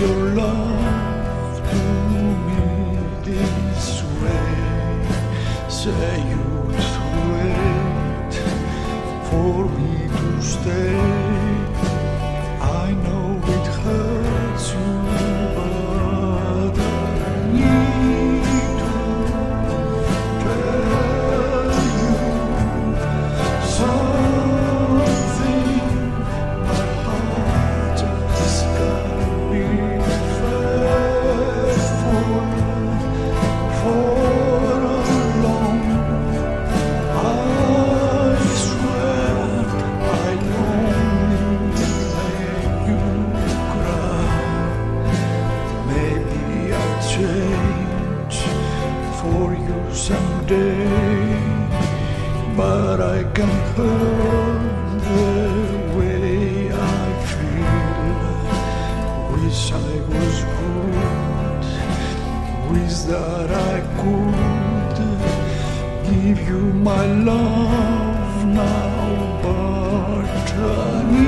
your love to me this way. Say change for you someday, but I can hold the way I feel. Wish I was good, wish that I could give you my love now, but. I